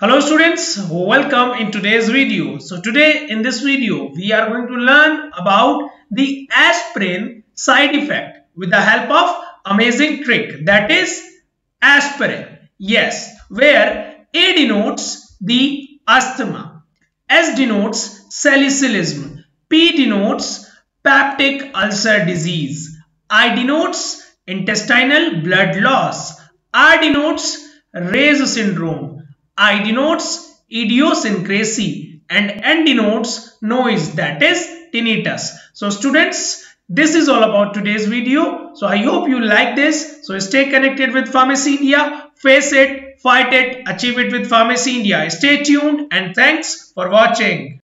Hello students, welcome in today's video. So today in this video, we are going to learn about the aspirin side effect with the help of amazing trick. That is aspirin. Yes, where A denotes the asthma, S denotes salicylism, P denotes peptic ulcer disease, I denotes intestinal blood loss, R denotes Reye's syndrome, I denotes idiosyncrasy and N denotes noise that is tinnitus. So students, this is all about today's video. So I hope you like this. So stay connected with Pharmacy India. Face it, fight it, achieve it with Pharmacy India. Stay tuned and thanks for watching.